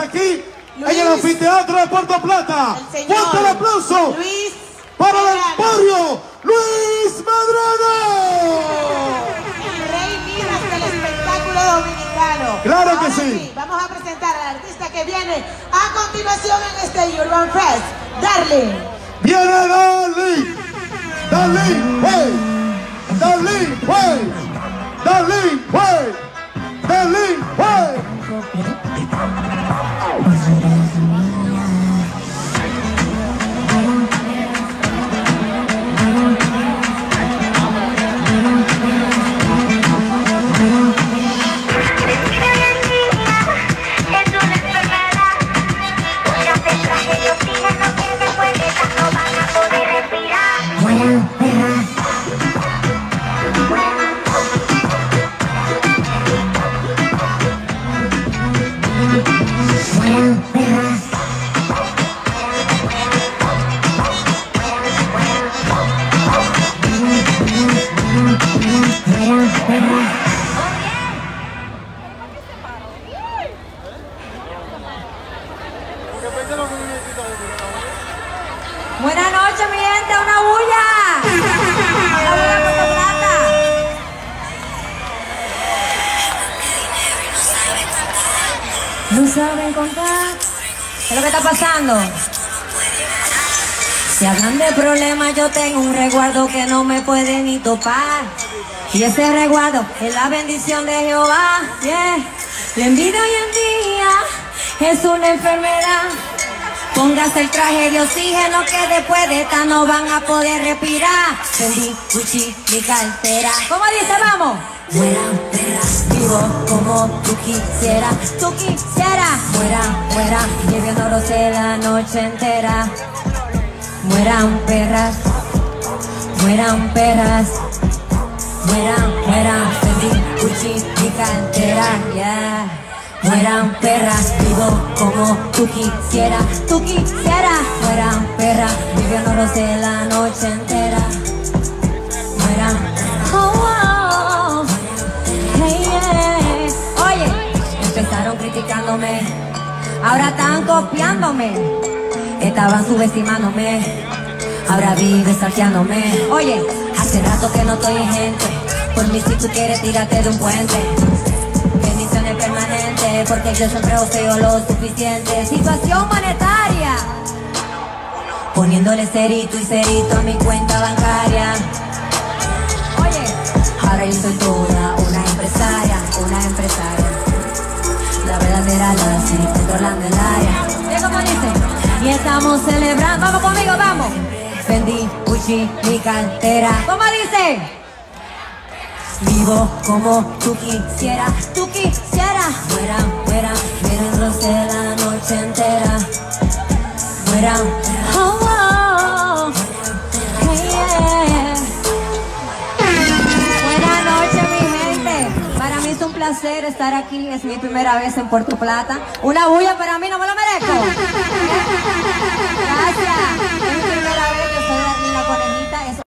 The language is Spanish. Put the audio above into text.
aquí en el anfiteatro de Puerto Plata. Fuerte el aplauso Luis para el emporio Luis Medrano. El rey Midas del espectáculo dominicano. Claro que sí. Vamos a presentar al artista que viene a continuación en este Urban Fest. Darling. Viene Darling. Darling, wey. Darling, wey. Darling, wey. Buenas noches, mi gente, una bulla. Una bulla Puerto Plata. No saben contar. ¿Qué es lo que está pasando? Si hablan de problemas, yo tengo un resguardo que no me puede ni topar. Y ese resguardo es la bendición de Jehová. Yeah. La hoy en día es una enfermedad. Póngase el traje de oxígeno que después de esta no van a poder respirar. Fendi, Gucci, mi cartera. ¿Cómo dice, vamos? Muera, muera, vivo como tú quisieras, tú quisieras. Muera, muera, bebiendo rosé la noche entera. Mueran perras, mueran perras. Mueran, mueran, Fendi, Gucci, mi cartera, yeah. Mueran perras, vivo como tú quisieras, tú quisieras. Mueran perras, viviendo rosé la noche entera. Mueran, oh, oh, hey, yeah. Oye, empezaron criticándome, ahora están copiándome. Estaban subestimándome, ahora vive saqueándome. Oye, hace rato que no estoy en gente, por mí si tú quieres tírate de un puente. Bendiciones porque yo siempre oseo lo suficiente. Situación monetaria, poniéndole cerito y cerito a mi cuenta bancaria. Oye, ahora yo soy toda una empresaria, una empresaria. La verdadera la sí, controlando el área. ¿Qué como dice? Y estamos celebrando. Vamos conmigo, vamos. Fendi, Gucci, mi cartera. ¿Cómo dice? Vivo como tú quisieras, tú quisieras. Fuera, fuera, miren roce la noche entera. Fuera, oh, oh. Buenas noches, mi gente. Para mí es un placer estar aquí. Es mi primera vez en Puerto Plata. Una bulla para mí, no me lo merezco. Gracias.